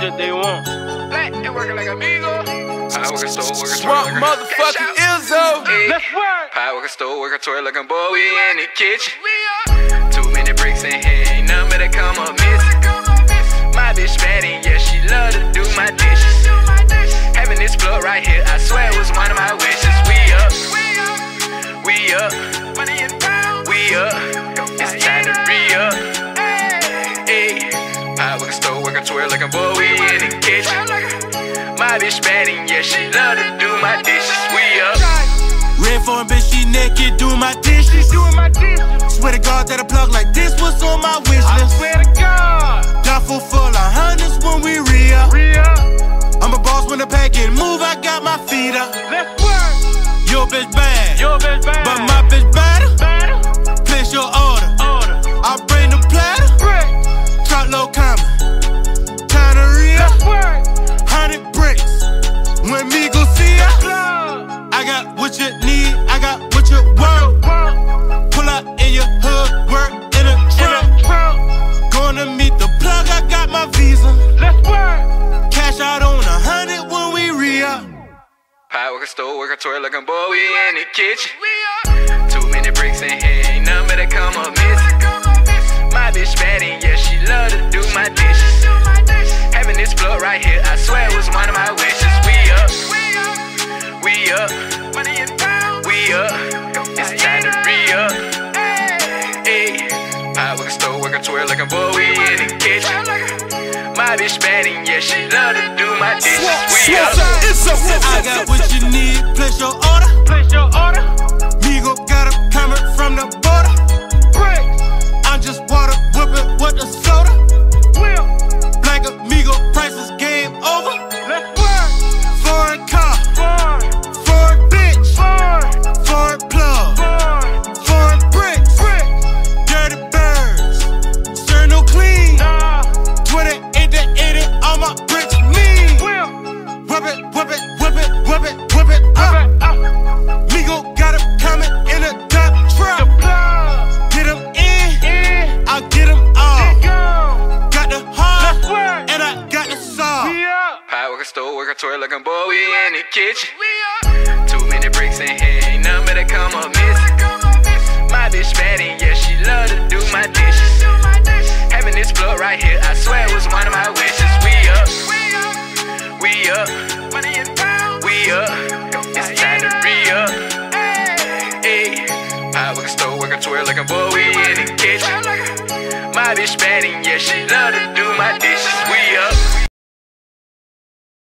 Power worker, store worker, Swamp toilet motherfucking Izzo. Let's work. Power worker, store worker, toilet looking boy, we in the kitchen. Too many bricks in here, ain't none better come up missing. My bitch bad and yeah, she love to do my dishes. Having this plug right here, I swear it was one of my wishes. We up, we up, we up. It's time to re up. Hey, power worker, store worker, toilet looking boy, we in the kitchen. My bitch bad and yeah, she love to do my dishes. We up. Red for a bitch, she naked, doing my dishes. Doing my dishes. Swear to God that a plug like this was on my wish I list. swear to God. Duffel full of hundreds when we re up. Real. I'm a boss when the pack get move, I got my feet up. Let's work. Your bitch bad, Your bitch bad. but my bitch better. better. Place your order. Got what you need, I got what you want. Pull up in your hood, work in a truck. trunk. Gonna meet the plug, I got my visa. Let's work. Cash out on a hundred when we re up. Power worker, store worker, toilet looking boy, we in the kitchen. Too many bricks in here, ain't none better come up missing. My bitch worker, toilet looking boy, we in the kitchen. My bitch bad and yeah, she love to do my dishes. We up. I got what you need, place your order. Store worker, toilet boy, we in the kitchen. Too many bricks in here, ain't none better come up missing. My bitch bad and yeah, she love to do my dishes. Having this plug right here, I swear it was one of my wishes. We up, we up, we up. It's time to re up. Hey, power store worker, toilet looking boy, we in the kitchen. My bitch bad and yeah, she love to do